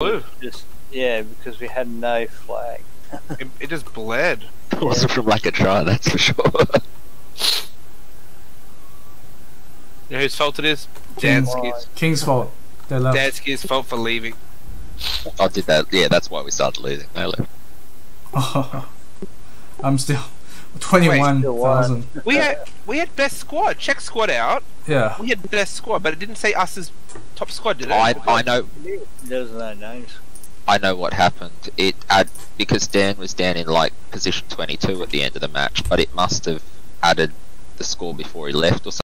Blue. Just yeah, because we had no flag. It, it just bled. It wasn't from lack of try, that's for sure. You know whose fault it is? King's. King's fault. They left. Danttski's fault for leaving. I did that. Yeah, that's why we started losing. They left. I'm still twenty-one thousand. We had we had best squad. Check squad out. Yeah. We had best squad, but it didn't say us as top squad, did it? I I know There was no names. I know what happened. It add because Dan was down in like position 22 at the end of the match, but it must have added the score before he left or something.